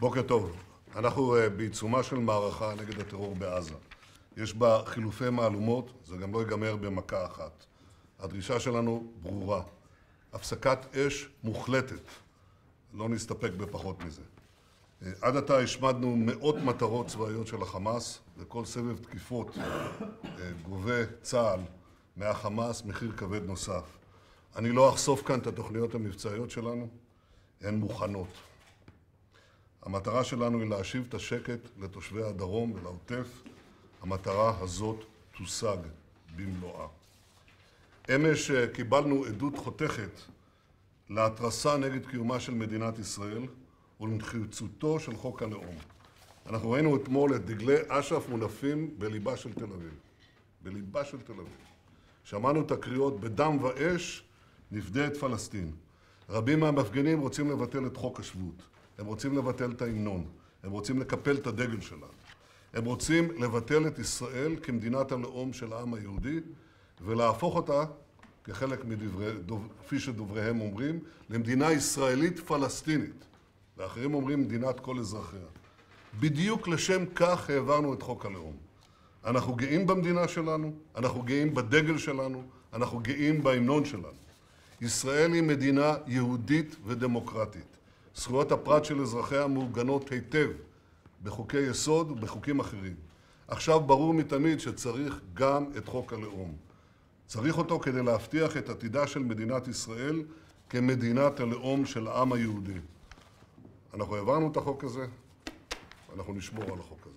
בוקר טוב. אנחנו uh, בעיצומה של מערכה נגד הטרור בעזה. יש בה חילופי מהלומות, זה גם לא ייגמר במכה אחת. הדרישה שלנו ברורה, הפסקת אש מוחלטת. לא נסתפק בפחות מזה. Uh, עד עתה השמדנו מאות מטרות צבאיות של החמאס, וכל סבב תקיפות uh, גובה צה"ל מהחמאס מחיר כבד נוסף. אני לא אחשוף כאן את התוכניות המבצעיות שלנו, הן מוכנות. המטרה שלנו היא להשיב את השקט לתושבי הדרום ולעוטף. המטרה הזאת תושג במלואה. אמש אה, קיבלנו עדות חותכת להתרסה נגד קיומה של מדינת ישראל ולנחיצותו של חוק הלאום. אנחנו ראינו אתמול את דגלי אש"ף מונפים בליבה של תל אביב. בליבה של תל אביב. שמענו את הקריאות בדם ואש נפדה את פלסטין. רבים מהמפגינים רוצים לבטל את חוק השבות. הם רוצים לבטל את ההמנון. הם רוצים לקפל את הדגל שלנו. הם רוצים לבטל את ישראל כמדינת הלאום של העם היהודי ולהפוך אותה, כחלק מדברי, דוב, כפי שדובריהם אומרים, למדינה ישראלית פלסטינית. ואחרים אומרים מדינת כל אזרחיה. בדיוק לשם כך העברנו את חוק הלאום. אנחנו גאים במדינה שלנו, אנחנו גאים בדגל שלנו, אנחנו גאים בהמנון שלנו. ישראל היא מדינה יהודית ודמוקרטית. זכויות הפרט של אזרחיה מעוגנות היטב בחוקי יסוד ובחוקים אחרים. עכשיו ברור מתמיד שצריך גם את חוק הלאום. צריך אותו כדי להבטיח את עתידה של מדינת ישראל כמדינת הלאום של העם היהודי. אנחנו העברנו את החוק הזה, אנחנו נשמור על החוק.